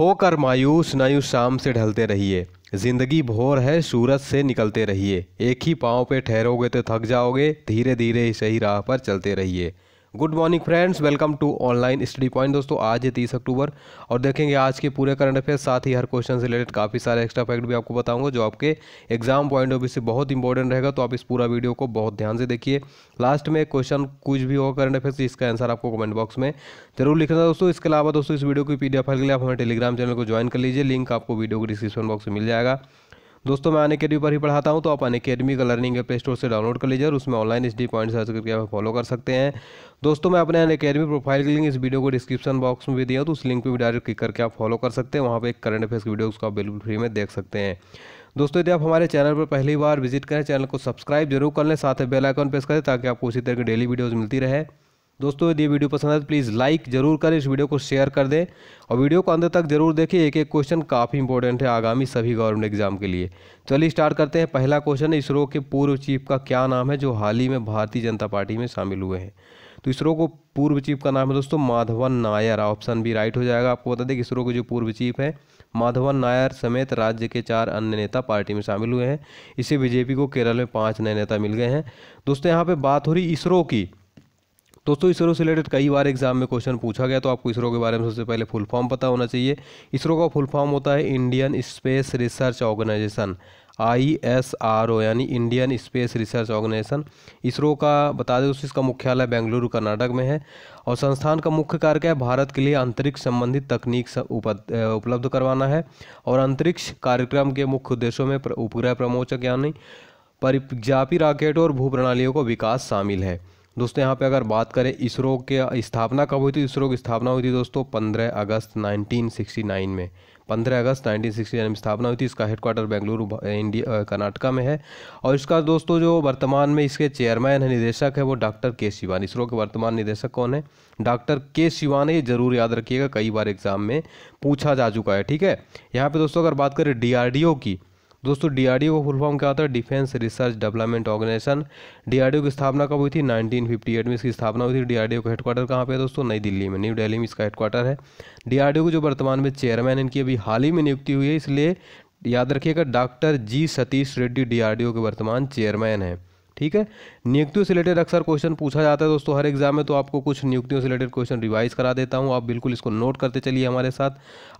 होकर मायूस नायूस शाम से ढलते रहिए। ज़िंदगी भोर है, सूरज से निकलते रहिए। एक ही पाँव पे ठहरोगे तो थक जाओगे। धीरे धीरे सही राह पर चलते रहिए। Good morning friends, welcome to online study point दोस्तों, आज है तीस अक्टूबर और देखेंगे आज के पूरे करंट अफेयर्स, साथ ही हर क्वेश्चन से रिलेटेड काफ़ी सारे एक्स्ट्रा फैक्ट भी आपको बताऊँगा, जो आपके एग्ज़ाम पॉइंट ऑफ़ व्यू से बहुत इंपॉर्टेंट रहेगा तो आप इस पूरा वीडियो को बहुत ध्यान से देखिए। लास्ट में क्वेश्चन कुछ भी होगा करंट अफेयर्स, इसका आंसर आपको कमेंट बॉक्स में ज़रूर लिखना दोस्तों। इसके अलावा दोस्तों, इस वीडियो की पीडीएफ फ़ाइल के लिए आप हमारे टेलीग्राम चैनल को ज्वाइन कर लीजिए लिंक आपको वीडियो को डिस्क्रिप्शन बॉक्स में मिल जाएगा। दोस्तों, मैं अन अकेडमी पर ही पढ़ाता हूँ तो आप अन अकेडमी का लर्निंग प्ले स्टोर से डाउनलोड कर लीजिए और उसमें online H D point search करके आप फॉलो कर सकते हैं। दोस्तों, मैं अपने अन अकेडमी प्रोफ़ाइल की लिंक इस वीडियो को डिस्क्रिप्शन बॉक्स में भी दिया तो उस लिंक पर भी डायरेक्ट क्लिक करके आप फॉलो कर सकते हैं। वहाँ पर एक करंट अफेयर्स की वीडियो उसको आप बिल्कुल फ्री में देख सकते हैं। दोस्तों, यदि आप हमारे चैनल पर पहली बार विज़िट करें, चैनल को सब्सक्राइब ज़रूर कर लें, साथ ही बेल आइकन प्रेस करें ताकि आपको उसी तरह की डेली वीडियोज़ मिलती रहे। दोस्तों, यदि वीडियो पसंद आए तो प्लीज़ लाइक ज़रूर करें, इस वीडियो को शेयर कर दें और वीडियो को अंत तक ज़रूर देखिए। एक एक क्वेश्चन काफ़ी इंपॉर्टेंट है आगामी सभी गवर्नमेंट एग्ज़ाम के लिए। चलिए स्टार्ट करते हैं। पहला क्वेश्चन है, इसरो के पूर्व चीफ का क्या नाम है, जो हाल ही में भारतीय जनता पार्टी में शामिल हुए हैं? तो इसरो को पूर्व चीफ का नाम है दोस्तों माधवन नायर। ऑप्शन भी राइट हो जाएगा। आपको बता दें कि इसरो के जो पूर्व चीफ है, माधवन नायर समेत राज्य के चार अन्य नेता पार्टी में शामिल हुए हैं। इसे बीजेपी को केरल में पाँच नए नेता मिल गए हैं। दोस्तों, यहाँ पे बात हो रही इसरो की। दोस्तों, इसरो से रिलेटेड कई बार एग्ज़ाम में क्वेश्चन पूछा गया तो आपको इसरो के बारे में सबसे पहले फुल फॉर्म पता होना चाहिए। इसरो का फुल फॉर्म होता है Indian space research organisation I S R O यानी Indian space research organisation ISRO का, बता दें दोस्तों, इसका मुख्यालय बेंगलुरु, कर्नाटक में है। और संस्थान का मुख्य कार्य क्या है? भारत के लिए अंतरिक्ष संबंधित तकनीक उपलब्ध करवाना है। और अंतरिक्ष कार्यक्रम के मुख्य उद्देश्यों में उपग्रह प्रमोचक, यानी परिजापी रॉकेट और भू प्रणालियों का विकास शामिल है। दोस्तों, यहाँ पे अगर बात करें, इसरो के, स्थापना कब हुई थी? इसरो की स्थापना हुई थी दोस्तों 15 अगस्त 1969 में। 15 अगस्त 1969 में स्थापना हुई थी। इसका हेडक्वार्टर बेंगलुरु, इंडिया कर्नाटका में है। और इसका दोस्तों, जो वर्तमान में इसके चेयरमैन है, निदेशक है, वो डॉक्टर के शिवान इसरो के वर्तमान निदेशक कौन है? डॉक्टर के शिवान ये ज़रूर याद रखिएगा, कई बार एग्ज़ाम में पूछा जा चुका है, ठीक है? यहाँ पर दोस्तों, अगर बात करें डीआरडीओ की दोस्तों डीआरडीओ का फुल फॉर्म क्या होता है defence research development organisation DRDO की स्थापना कब हुई थी? 1958 में इसकी स्थापना हुई थी। डीआरडीओ का हेडक्वार्टर कहाँ पे है दोस्तों? नई दिल्ली में न्यू दिल्ली में इसका हेडक्वार्टर है। डीआरडीओ को जो वर्तमान में चेयरमैन इनकी अभी हाल ही में नियुक्ति हुई है, इसलिए याद रखिएगा doctor G Satish Reddy DRDO के वर्तमान चेयरमैन हैं। ठीक है? नियुक्तियों से रिलेटेड अक्सर क्वेश्चन पूछा जाता है दोस्तों, हर एग्ज़ाम में तो आपको कुछ नियुक्तियों से रिलेटेड क्वेश्चन रिवाइज करा देता हूँ। आप बिल्कुल इसको नोट करते चलिए हमारे साथ।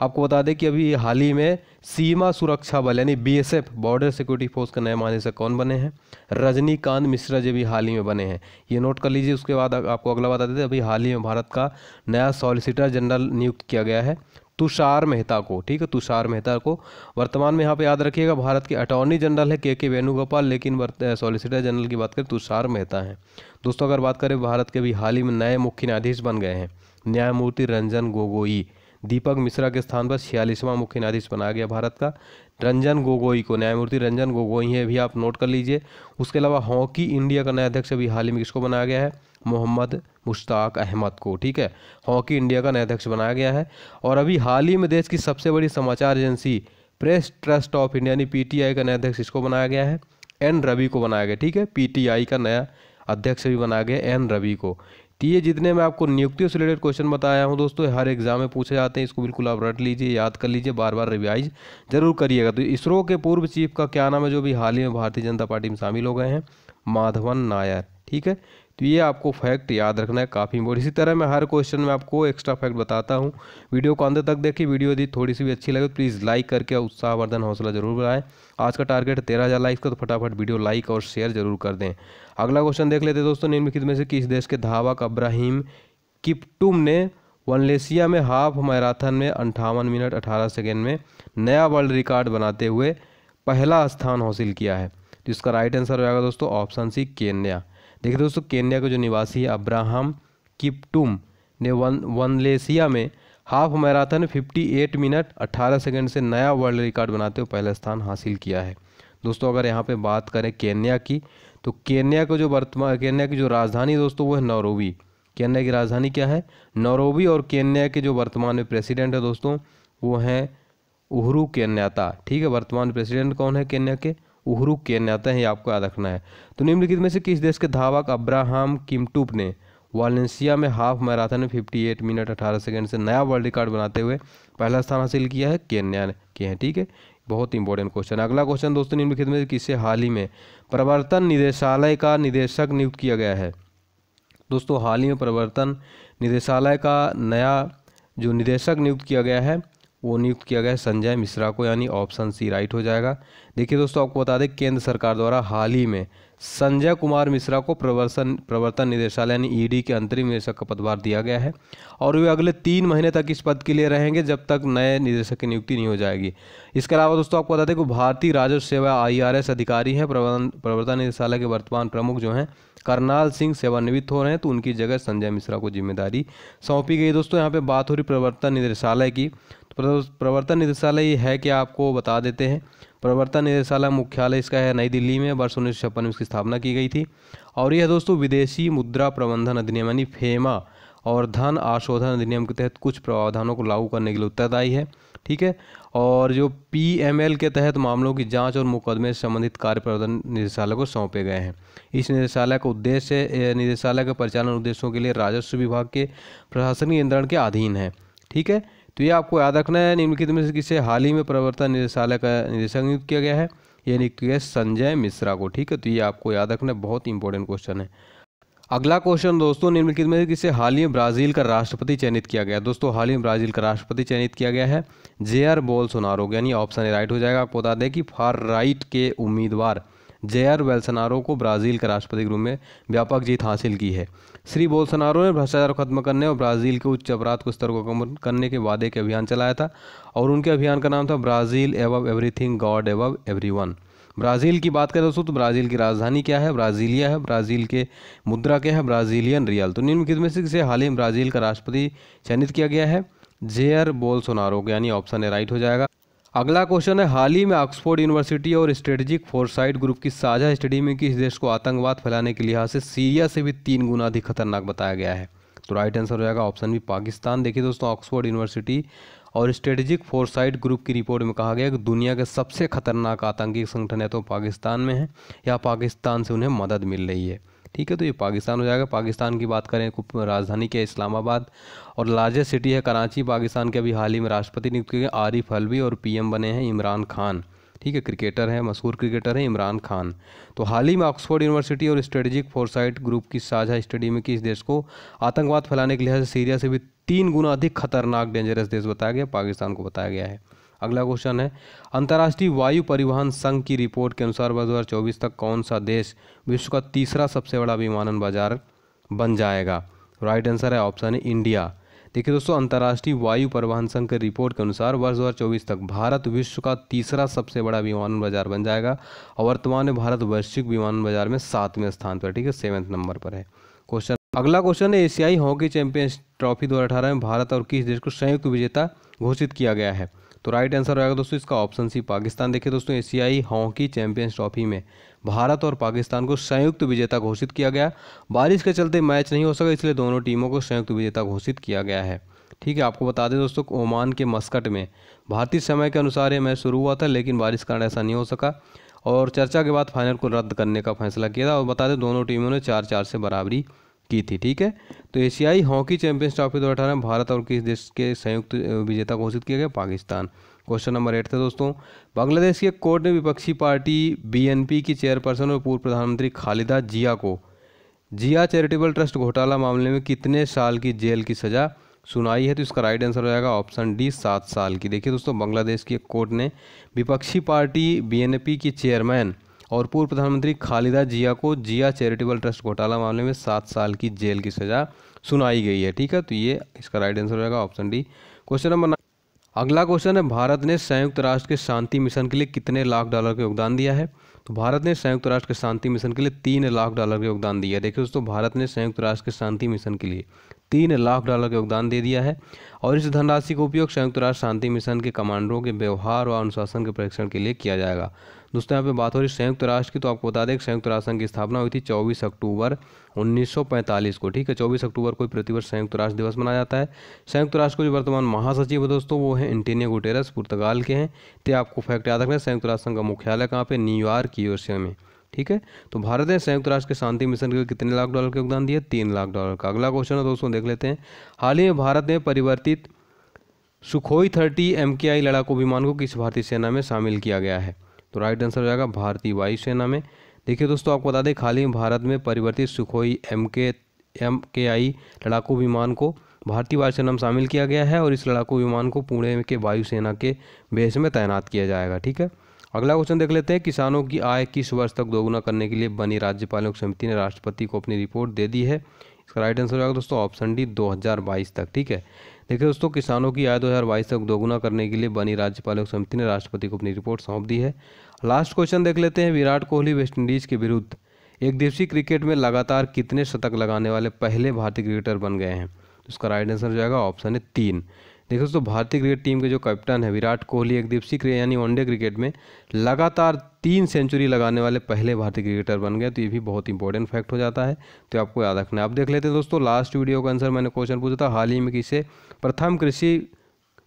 आपको बता दें कि अभी हाल ही में सीमा सुरक्षा बल, यानी बीएसएफ बॉर्डर सिक्योरिटी फोर्स के नए महानिदेशक कौन बने हैं? रजनीकांत मिश्रा जी भी हाल ही में बने हैं। ये नोट कर लीजिए, उसके बाद आपको अगला बता देते अभी हाल ही में भारत का नया सॉलिसिटर जनरल नियुक्त किया गया है। तुषार मेहता को, ठीक है? तुषार मेहता को वर्तमान में यहाँ पे याद रखिएगा, भारत के अटॉर्नी जनरल है के के वेणुगोपाल, लेकिन सॉलिसिटर जनरल की बात करें, तुषार मेहता हैं। दोस्तों, अगर बात करें भारत के भी हाल ही में नए मुख्य न्यायाधीश बन गए हैं, न्यायमूर्ति रंजन गोगोई। दीपक मिश्रा के स्थान पर छियालीसवां मुख्य न्यायाधीश बनाया गया भारत का। रंजन गोगोई को न्यायमूर्ति रंजन गोगोई है, भी आप नोट कर लीजिए। उसके अलावा हॉकी इंडिया का नया अध्यक्ष अभी हाल ही में किसको बनाया गया है? मोहम्मद मुश्ताक अहमद को, ठीक है? हॉकी इंडिया का नया अध्यक्ष बनाया गया है। और अभी हाल ही में देश की सबसे बड़ी समाचार agency press trust of India यानी पीटीआई का नया अध्यक्ष इसको बनाया गया है? एन रवि को बनाया गया, ठीक है? पीटीआई का नया अध्यक्ष भी बनाया गया, एन रवि को। तो ये जितने मैं आपको नियुक्तियों से रिलेटेड क्वेश्चन बताया हूँ। दोस्तों, हर एग्ज़ाम में पूछे जाते हैं, इसको बिल्कुल आप रट लीजिए, याद कर लीजिए बार बार रिवाइज ज़रूर करिएगा। तो इसरो के पूर्व चीफ का क्या नाम है, जो भी हाल ही में भारतीय जनता पार्टी में शामिल हो गए हैं? माधवन नायर, ठीक है? तो ये आपको फैक्ट याद रखना है काफ़ी इंपॉर्टेंट इसी तरह मैं हर क्वेश्चन में आपको एक्स्ट्रा फैक्ट बताता हूँ। वीडियो को अंदर तक देखिए। वीडियो यदि थोड़ी सी भी अच्छी लगे तो प्लीज़ लाइक करके उत्साहवर्धन हौसला ज़रूर बढ़ाएँ। आज का टारगेट तेरह हज़ार लाइक का तो फटाफट वीडियो लाइक और शेयर ज़रूर कर दें। अगला क्वेश्चन देख लेते दोस्तों निम्नलिखित में से किस देश के धावक अब्राहिम किप्टुम ने वनलेसिया में हाफ़ मैराथन में अंठावन मिनट अठारह सेकेंड में नया वर्ल्ड रिकॉर्ड बनाते हुए पहला स्थान हासिल किया है। इसका राइट आंसर हो जाएगा दोस्तों ऑप्शन सी केन्या। देखिए दोस्तों, केन्या के जो निवासी है, अब्राहम किप्टुम, ने वन वनलेसिया में हाफ़ मैराथन 58 मिनट 18 सेकंड से नया वर्ल्ड रिकॉर्ड बनाते हुए पहला स्थान हासिल किया है। दोस्तों, अगर यहाँ पे बात करें केन्या की तो केन्या को जो वर्तमान केन्या की जो राजधानी दोस्तों, वो है नौरोवी। केन्या की राजधानी क्या है? नौरोवी और केन्या के जो वर्तमान में प्रेसिडेंट है दोस्तों, वो हैं उहरू केन्याता। ठीक है, वर्तमान प्रेसिडेंट कौन है केन्या के? उहरू केन्याता है आपको याद रखना है। तो निम्नलिखित में से किस देश के धावक अब्राहम किमटूप ने वालेंसिया में हाफ़ मैराथन में 58 मिनट 18 सेकंड से नया वर्ल्ड रिकॉर्ड बनाते हुए पहला स्थान हासिल किया है? केन्या ने के हैं, ठीक है? बहुत इंपॉर्टेंट क्वेश्चन अगला क्वेश्चन दोस्तों निम्नलिखित में किसे हाल ही में प्रवर्तन निदेशालय का निदेशक नियुक्त किया गया है? दोस्तों, हाल ही में प्रवर्तन निदेशालय का नया जो निदेशक नियुक्त किया गया है वो नियुक्त किया गया है संजय मिश्रा को, यानी ऑप्शन सी राइट हो जाएगा। देखिए दोस्तों, आपको बता दें, केंद्र सरकार द्वारा हाल ही में संजय कुमार मिश्रा को प्रवर्तन प्रवर्तन निदेशालय, यानी ईडी के अंतरिम निदेशक का पदभार दिया गया है और वे अगले तीन महीने तक इस पद के लिए रहेंगे जब तक नए निदेशक की नियुक्ति नहीं हो जाएगी। इसके अलावा दोस्तों, आपको बता दें कि भारतीय राजस्व सेवा आईआरएस अधिकारी हैं प्रवर्तन निदेशालय के वर्तमान प्रमुख जो हैं, करनाल सिंह सेवानिवृत्त हो रहे हैं तो उनकी जगह संजय मिश्रा को ज़िम्मेदारी सौंपी गई। दोस्तों, यहाँ पे बात हो रही प्रवर्तन निदेशालय की प्रवर्तन निदेशालय है कि आपको बता देते हैं। प्रवर्तन निदेशालय मुख्यालय इसका है नई दिल्ली में, वर्ष उन्नीस सौ छप्पन में इसकी स्थापना की गई थी। और यह दोस्तों, विदेशी मुद्रा प्रबंधन अधिनियम, यानी फेमा, और धन आशोधन अधिनियम के तहत कुछ प्रावधानों को लागू करने के लिए उत्तरदायी है, ठीक है? और जो पीएमएल के तहत मामलों की जाँच और मुकदमे से संबंधित कार्य प्रबंधन निदेशालय को सौंपे गए हैं। इस निदेशालय का उद्देश्य निदेशालय के परिचालन उद्देश्यों के लिए राजस्व विभाग के प्रशासनिक नियंत्रण के अधीन है, ठीक है? तो ये आपको याद रखना है, निम्नलिखित में से किसे हाल ही में प्रवर्तन निदेशालय का निदेशक नियुक्त किया गया है? ये नियुक्त किया है संजय मिश्रा को, ठीक है? तो ये आपको याद रखना बहुत इंपॉर्टेंट क्वेश्चन है। अगला क्वेश्चन दोस्तों, निम्नलिखित में किसे हाल ही में ब्राज़ील का राष्ट्रपति चयनित किया गया? दोस्तों, हाल ही में ब्राज़ील का राष्ट्रपति चयनित किया गया है जे आर बोल्सोनारो, यानी ऑप्शन राइट हो जाएगा। आपको बता दें कि फार राइट के उम्मीदवार जे आर वेल्सनारो को ब्राज़ील के राष्ट्रपति के रूप में व्यापक जीत हासिल की है। श्री बोल्सनारो ने भ्रष्टाचार खत्म करने और ब्राज़ील के उच्च अपराध को स्तर को कम करने के वादे के अभियान चलाया था और उनके अभियान का नाम था Brazil above everything God above everyone. Brazil की बात करें दोस्तों तो ब्राज़ील की राजधानी क्या है? ब्राज़ीलिया है, ब्राज़ील के मुद्रा क्या है? Brazilian real. तो निम्नलिखित में से हाल ही में ब्राज़ील का राष्ट्रपति चयनित किया गया है? जेयर बोल्सोनारो यानी ऑप्शन ए राइट हो जाएगा। अगला क्वेश्चन है, हाल ही में ऑक्सफोर्ड यूनिवर्सिटी और स्ट्रेटेजिक फोरसाइट ग्रुप की साझा स्टडी में किस देश को आतंकवाद फैलाने के लिहाज से सीरिया से भी तीन गुना अधिक खतरनाक बताया गया है? तो राइट आंसर हो जाएगा ऑप्शन बी पाकिस्तान। देखिए दोस्तों, ऑक्सफोर्ड यूनिवर्सिटी और स्ट्रेटेजिक फोरसाइट ग्रुप की रिपोर्ट में कहा गया कि दुनिया के सबसे खतरनाक आतंकी संगठन है तो पाकिस्तान में है या पाकिस्तान से उन्हें मदद मिल रही है। ठीक है तो ये पाकिस्तान हो जाएगा। पाकिस्तान की बात करें राजधानी क्या इस्लामाबाद। और लार्जेस्ट सिटी है कराची। पाकिस्तान के अभी हाल ही में राष्ट्रपति नियुक्त किए आरिफ अलवी और पीएम बने हैं इमरान खान। ठीक है क्रिकेटर हैं, मशहूर क्रिकेटर हैं इमरान खान। तो हाल ही में ऑक्सफोर्ड यूनिवर्सिटी और स्ट्रेटेजिक फोरसाइट ग्रुप की साझा स्टडी में कि इस देश को आतंकवाद फैलाने के लिहाज से सीरिया से भी तीन गुना अधिक खतरनाक डेंजरस देश बताया गया, पाकिस्तान को बताया गया है। अगला क्वेश्चन है, अंतर्राष्ट्रीय वायु परिवहन संघ की रिपोर्ट के अनुसार वर्ष दो तक कौन सा देश विश्व का तीसरा सबसे बड़ा विमानन बाज़ार बन जाएगा? राइट आंसर है ऑप्शन है इंडिया देखिए दोस्तों, अंतर्राष्ट्रीय वायु परिवहन संघ की रिपोर्ट के अनुसार वर्ष दो तक भारत विश्व का तीसरा सबसे बड़ा विमानन बाज़ार बन जाएगा और वर्तमान में भारत वैश्विक विमानन बाज़ार में सातवें स्थान पर ठीक है सेवेंथ नंबर पर है। क्वेश्चन अगला क्वेश्चन है, एशियाई हॉकी चैंपियंस ट्रॉफी दो हज़ार अठारह में भारत और किस देश को संयुक्त विजेता घोषित किया गया है? तो राइट आंसर रहेगा दोस्तों, इसका ऑप्शन सी पाकिस्तान। देखिए दोस्तों एशियाई हॉकी चैंपियंस ट्रॉफी में भारत और पाकिस्तान को संयुक्त विजेता घोषित किया गया। बारिश के चलते मैच नहीं हो सका, इसलिए दोनों टीमों को संयुक्त विजेता घोषित किया गया है। ठीक है, आपको बता दें दोस्तों, ओमान के मस्कट में भारतीय समय के अनुसार ये मैच शुरू हुआ था, लेकिन बारिश कारण ऐसा नहीं हो सका। और चर्चा के बाद फाइनल को रद्द करने का फैसला किया था। और बता दें, दोनों टीमों ने चार चार से बराबरी की थी, ठीक है? तो एशियाई हॉकी चैंपियंस ट्रॉफी दो में भारत और किस देश के संयुक्त विजेता घोषित किया गया? पाकिस्तान। क्वेश्चन नंबर एट था दोस्तों। बांग्लादेश के कोर्ट ने विपक्षी पार्टी बीएनपी की चेयरपर्सन और पूर्व प्रधानमंत्री खालिदा जिया को, जिया चैरिटेबल ट्रस्ट घोटाला मामले में कितने साल की जेल की सज़ा सुनाई है? तो इसका राइट आंसर हो जाएगा ऑप्शन डी सात साल की। देखिए दोस्तों, बांग्लादेश की एक कोर्ट ने विपक्षी पार्टी बीएनपी की चेयरमैन और पूर्व प्रधानमंत्री खालिदा जिया को जिया चैरिटेबल ट्रस्ट घोटाला मामले में सात साल की जेल की सज़ा सुनाई गई है, ठीक है? तो ये इसका राइट आंसर हो जाएगा ऑप्शन डी क्वेश्चन नंबर अगला क्वेश्चन है, भारत ने संयुक्त राष्ट्र के शांति मिशन के लिए कितने लाख डॉलर का योगदान दिया है? तो भारत ने संयुक्त राष्ट्र के शांति मिशन के लिए तीन लाख डॉलर का योगदान दिया है। देखिए दोस्तों, भारत ने संयुक्त राष्ट्र के शांति मिशन के लिए तीन लाख डॉलर का योगदान दे दिया है और इस धनराशि का उपयोग संयुक्त राष्ट्र शांति मिशन के कमांडरों के व्यवहार और अनुशासन के परीक्षण के लिए किया जाएगा। दोस्तों, यहाँ पे बात हो रही संयुक्त राष्ट्र की तो आपको बता दें कि संयुक्त राष्ट्र संघ की स्थापना हुई थी 24 अक्टूबर 1945 को, ठीक है? 24 अक्टूबर को प्रतिवर्ष संयुक्त राष्ट्र दिवस मनाया जाता है। संयुक्त राष्ट्र को जो वर्तमान महासचिव है दोस्तों, वो है इंटीनियो गुटेरस, पुर्तगाल के हैं। तो आपको फैक्ट याद रखना संयुक्त राष्ट्र संघ का मुख्यालय कहाँ पे? न्यूयॉर्क यूएसए में ठीक है? तो भारत ने संयुक्त राष्ट्र के शांति मिशन के कितने लाख डॉलर का योगदान दिया? तीन लाख डॉलर का। अगला क्वेश्चन है, दोस्तों देख लेते हैं। हाल ही में भारत ने परिवर्तित सुखोई थर्टी एम के आई लड़ाकू विमान को किस भारतीय सेना में शामिल किया गया है? तो राइट आंसर हो जाएगा भारतीय वायुसेना में। देखिए दोस्तों, आपको बता दें, हाल ही में भारत में परिवर्तित सुखोई एम के एम के आई लड़ाकू विमान को भारतीय वायुसेना में शामिल किया गया है और इस लड़ाकू विमान को पुणे के वायुसेना के बेस में तैनात किया जाएगा, ठीक है? अगला क्वेश्चन देख लेते हैं। किसानों की आय किस वर्ष तक दोगुना करने के लिए बनी राज्यपालों की समिति ने राष्ट्रपति को अपनी रिपोर्ट दे दी है। इसका राइट आंसर होगा दोस्तों ऑप्शन डी 2022 तक, ठीक है? देखिए दोस्तों, किसानों की आय 2022 तक दोगुना करने के लिए बनी राज्यपालों की समिति ने राष्ट्रपति को अपनी रिपोर्ट सौंप दी है। लास्ट क्वेश्चन देख लेते हैं। विराट कोहली वेस्टइंडीज के विरुद्ध एक दिवसीय क्रिकेट में लगातार कितने शतक लगाने वाले पहले भारतीय क्रिकेटर बन गए हैं? उसका राइट आंसर हो जाएगा ऑप्शन है तीन। देखो दोस्तों, भारतीय क्रिकेट टीम के जो कैप्टन है, विराट कोहली, एक दिवसीय क्रिकेट, यानी वनडे क्रिकेट में लगातार तीन सेंचुरी लगाने वाले पहले भारतीय क्रिकेटर बन गए तो ये भी बहुत इंपॉर्टेंट फैक्ट हो जाता है। तो आपको याद रखना है। आप देख लेते हैं दोस्तों लास्ट वीडियो का आंसर मैंने क्वेश्चन पूछा था, हाल ही में किसे? प्रथम कृषि,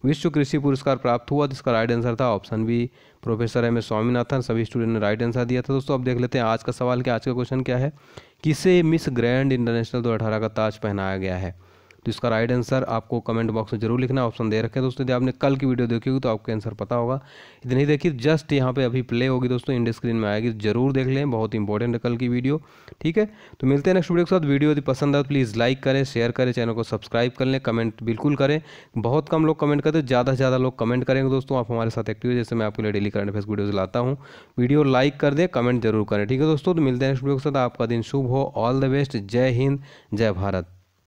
विश्व कृषि पुरस्कार प्राप्त हुआ तो इसका राइट आंसर था option B professor M S Swaminathan. सभी स्टूडेंट ने राइट आंसर दिया था। दोस्तों अब देख लेते हैं, आज का सवाल क्या, आज का क्वेश्चन क्या है? किसे मिस ग्रैंड इंटरनेशनल दो का ताज पहनाया गया है? तो इसका राइट आंसर आपको कमेंट बॉक्स में ज़रूर लिखना ऑप्शन दे रखे दोस्तों, यदि आपने कल की वीडियो देखी होगी तो आपको आंसर पता होगा। इतनी देखिए जस्ट यहाँ पे अभी प्ले होगी दोस्तों इंडिया स्क्रीन में आएगी, ज़रूर देख लें। बहुत इंपॉर्टेंट है कल की वीडियो ठीक है? तो मिलते हैं नेक्स्ट वीडियो के साथ। वीडियो यदि पसंद आए तो प्लीज़ लाइक करें शेयर करें चैनल को सब्सक्राइब कर लें कमेंट बिल्कुल करें। बहुत कम लोग कमेंट करते ज़्यादा से ज़्यादा लोग कमेंट करेंगे दोस्तों। आप हमारे साथ एक्टिव जैसे मैं आपके लिए डेली करंट अफेयर्स वीडियोज़ लाता हूँ। वीडियो लाइक कर दें कमेंट ज़रूर करें, ठीक है दोस्तों? तो मिलते हैं नेक्स्ट वीडियो के साथ। आपका दिन शुभ हो ऑल द बेस्ट जय हिंद, जय भारत।